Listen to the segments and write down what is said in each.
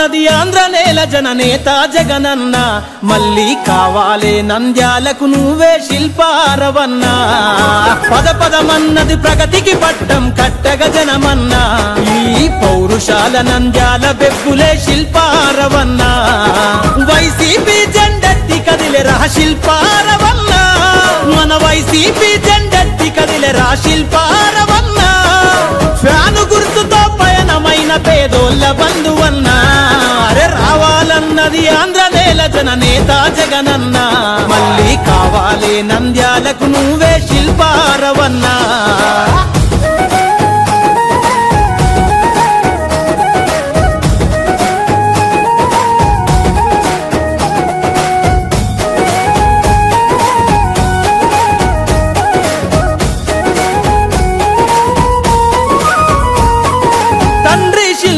అన్నది ఆంధ్ర నేల జననేత జగనన్న. మళ్ళీ కావాలే నంద్యాలకు నువ్వే శిల్పారవన్నా. పద పదమన్నది ప్రగతికి పట్టం కట్టగ జనమన్నా. ఈ పౌరుషాల నంద్యాల బెబ్బులే శిల్పారవన్నా. వైసీపీ జెండెత్తి కదిలే రా శిల్పారవన్నా. మన వైసీపీ జెండెత్తి కదిలే రా రావాలన్నది ఆంధ్ర నేల జననేత జగనన్న. మళ్ళీ కావాలి నంద్యాలకు నువ్వే శిల్పారవన్నా.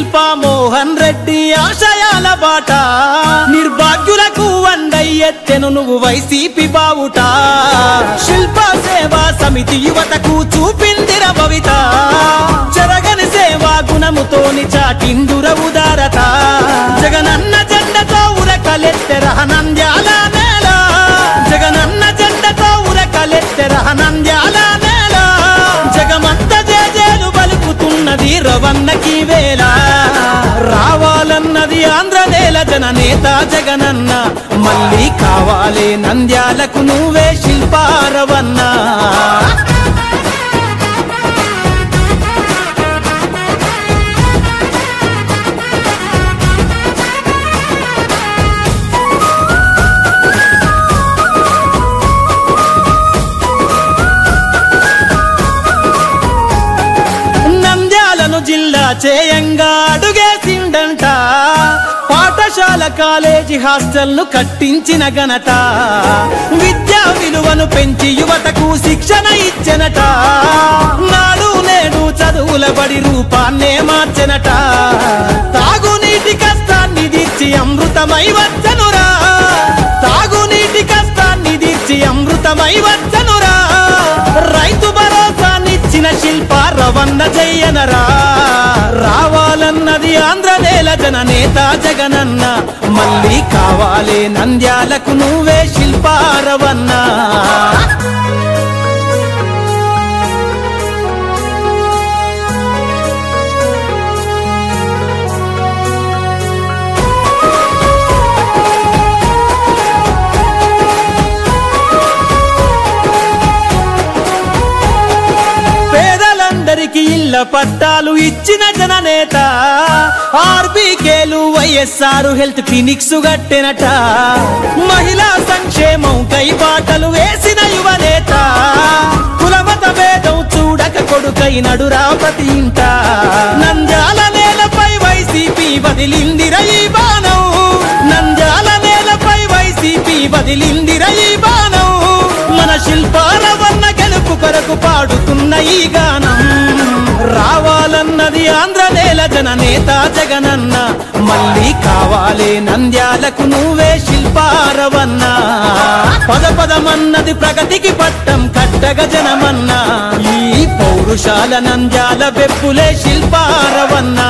శిల్ప మోహన్ రెడ్డి ఆశయాల బాట. నిర్భాగ్యులకు వండయ్యెత్తెను నువ్వు వైసీపీ బావుట. శిల్ప సేవా సమితి యువతకు చూపిందిర భవిత జరగని సేవా గుణముతోని చాటిందురవు రావాలన్నది ఆంధ్ర నేల జననేత జగనన్న. మళ్ళీ కావాలి నంద్యాలకు నువ్వే శిల్పా. చేయంగా అడుగేసిండంట. పాఠశాల కాలేజీ హాస్టల్ను కట్టించిన ఘనత. విద్యా విలువను పెంచి యువతకు శిక్షణ ఇచ్చనట. నాడు నేడు చదువుల బడి రూపాన్నే మార్చెనట. తాగునీటి కష్టాన్ని తీర్చి అమృతమై వచ్చనురా. తాగునీటి కష్టాన్ని తీర్చి అమృతమై వచ్చనురా. రైతు భరోసానిచ్చిన శిల్ప రవన్న జయ్యనరా రావాలన్నది ఆంధ్ర నేల జననేత జగనన్న మళ్ళీ కావాలే నంద్యాలకు నువ్వే శిల్పారవన్నా. పట్టాలు ఇచ్చిన జననేత. ఆర్బీకేలు వైఎస్ఆర్ హెల్త్ క్లినిక్స్ గట్టెనట మహిళా సంక్షేమం కై బాటలు వేసిన యువనేత. కులమత భేదం చూడక కొడుకైనడురా ప్రతి ఇంట. ఆంధ్ర నేల జననేత జగనన్న మళ్ళీ కావాలే నంద్యాలకు నువ్వే శిల్పారవన్న. పద పదమన్నది ప్రగతికి పట్టం కట్టగ జనమన్న. ఈ పౌరుషాల నంద్యాల వెప్పులే శిల్పారవన్న.